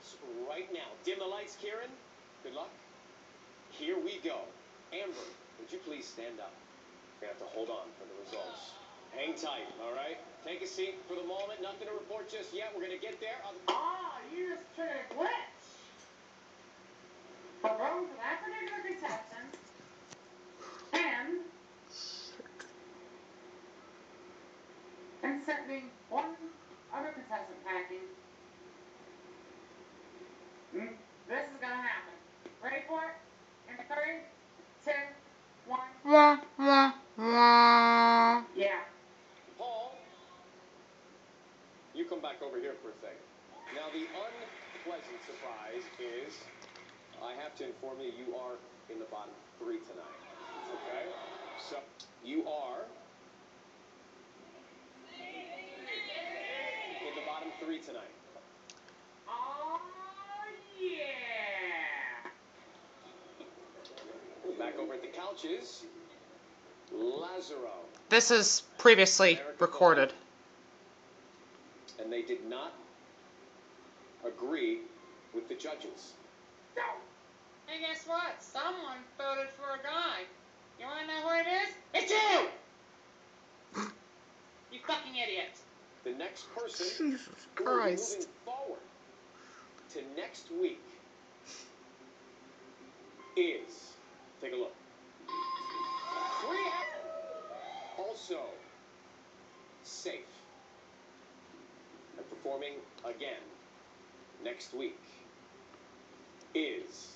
starts right now. Dim the lights, Karen. Good luck. Here we go. Amber, would you please stand up? We have to hold on for the results. Hang tight, all right? Take a seat for the moment. Nothing to report just yet. We're going to get there. Ah, you just picked which? The role for that particular contestant and and inserting one other contestant pack you come back over here for a second. Now, the unpleasant surprise is I have to inform you you are in the bottom three tonight. Okay? So, you are in the bottom three tonight. Oh yeah. Back over at the couches, Lazaro. This is previously recorded. And they did not agree with the judges. Go. Hey, guess what? Someone voted for a guy. You wanna know who it is? It's you! you fucking idiot. The next person Jesus who will be Christ. moving forward to next week is take a look. Rehab. Also safe. Performing again next week is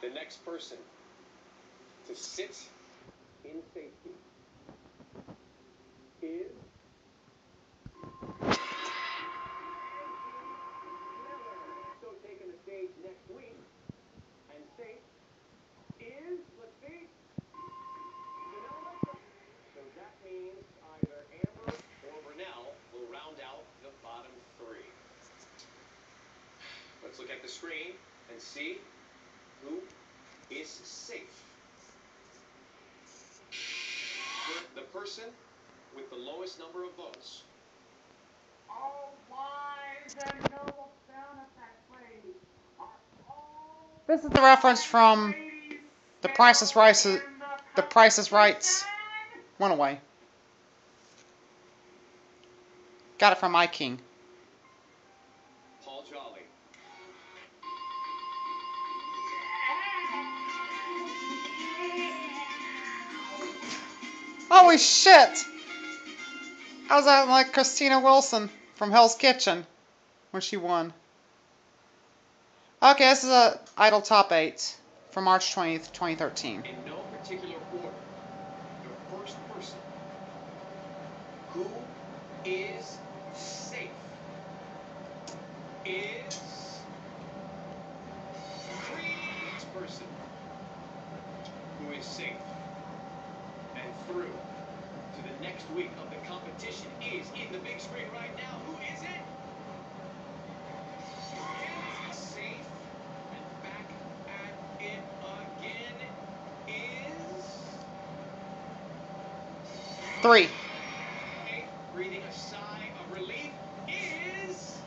The next person to sit in safety is so taking the stage next week and safe is let's see Janelle so that means either Amber or Burnell will round out the bottom three let's look at the screen and see who is safe the, the person with the lowest number of votes. All wise and noble sound effect ladies are This is the reference from The Price is Right. in The Price is Right's One Got it from My King. Paul Jolley. Holy shit! I was at like Christina Wilson from Hell's Kitchen when she won. Okay, this is a Idol Top 8 from March 20th, 2013. In no particular order, the first person who is safe is Creed's person who is safe and through to the next week of the competition is in the big screen right now. Who is it? Is safe and back at it again is Three. Okay, breathing a sigh of relief is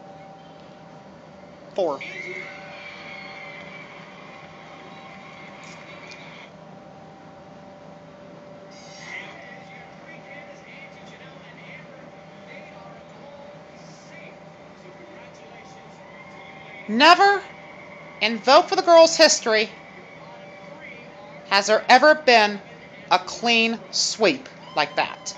Four. Angie. And as your three Candice, Angie, Janelle, and Amber, they are all safe. So congratulations to you ladies. Never in Vote for the Girls history has there ever been a clean sweep like that.